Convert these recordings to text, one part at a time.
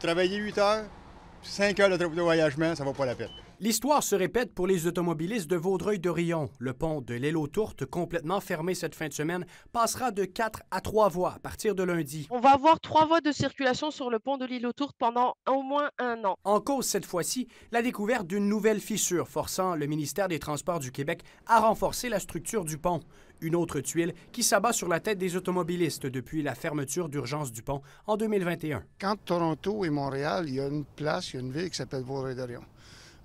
Pour travailler 8 heures, 5 heures de, voyagement, ça vaut pas la peine. L'histoire se répète pour les automobilistes de Vaudreuil-Dorion. Le pont de l'île aux Tourtes, complètement fermé cette fin de semaine, passera de 4 à 3 voies à partir de lundi. On va avoir trois voies de circulation sur le pont de l'île aux Tourtes pendant au moins un an. En cause cette fois-ci, la découverte d'une nouvelle fissure forçant le ministère des Transports du Québec à renforcer la structure du pont. Une autre tuile qui s'abat sur la tête des automobilistes depuis la fermeture d'urgence du pont en 2021. Quand Toronto et Montréal, il y a une place, il y a une ville qui s'appelle Vaudreuil-Dorion.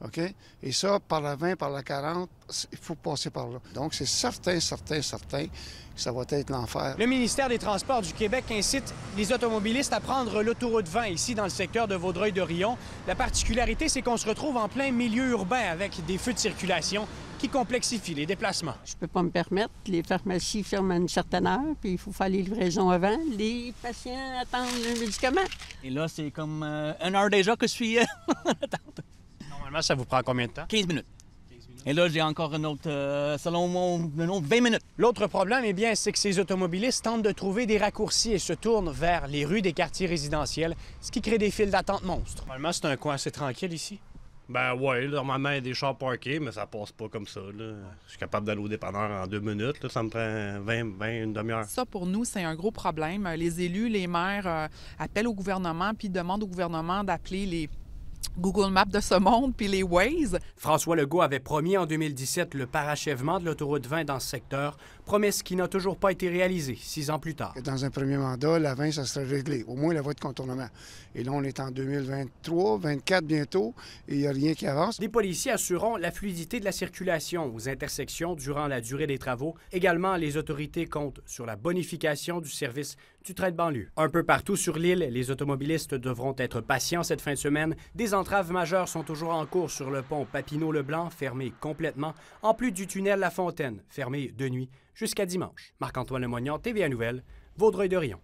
OK? Et ça, par la 20, par la 40, il faut passer par là. Donc, c'est certain, certain, certain que ça va être l'enfer. Le ministère des Transports du Québec incite les automobilistes à prendre l'autoroute 20 ici dans le secteur de Vaudreuil-Dorion. La particularité, c'est qu'on se retrouve en plein milieu urbain avec des feux de circulation qui complexifient les déplacements. Je peux pas me permettre. Les pharmacies ferment à une certaine heure, puis il faut faire les livraisons avant. Les patients attendent le médicament. Et là, c'est comme euh, une heure déjà que je suis euh, en attente. Normalement, ça vous prend combien de temps? 15 minutes. Et là, j'ai encore un autre, euh, selon mon, un autre 20 minutes. L'autre problème, eh bien, c'est que ces automobilistes tentent de trouver des raccourcis et se tournent vers les rues des quartiers résidentiels, ce qui crée des files d'attente monstres. Normalement, c'est un coin assez tranquille ici. Ben ouais, normalement, il y a des chars parqués, mais ça passe pas comme ça. Là. Je suis capable d'aller au dépanneur en deux minutes. Là. Ça me prend 20, 20 une demi-heure. Ça, pour nous, c'est un gros problème. Les élus, les maires euh, appellent au gouvernement puis demandent au gouvernement d'appeler les Google Maps de ce monde puis les Waze. François Legault avait promis en 2017 le parachèvement de l'autoroute 20 dans ce secteur, promesse qui n'a toujours pas été réalisée six ans plus tard. Dans un premier mandat, la 20, ça serait réglé. Au moins la voie de contournement. Et là, on est en 2023, 24 bientôt, et il n'y a rien qui avance. Des policiers assureront la fluidité de la circulation aux intersections durant la durée des travaux. Également, les autorités comptent sur la bonification du service de banlieue. Un peu partout sur l'île, les automobilistes devront être patients cette fin de semaine. Des entraves majeures sont toujours en cours sur le pont Papineau-Leblanc, fermé complètement, en plus du tunnel La Fontaine, fermé de nuit jusqu'à dimanche. Marc-Antoine Lemoignan, TVA Nouvelle, Vaudreuil-Dorion.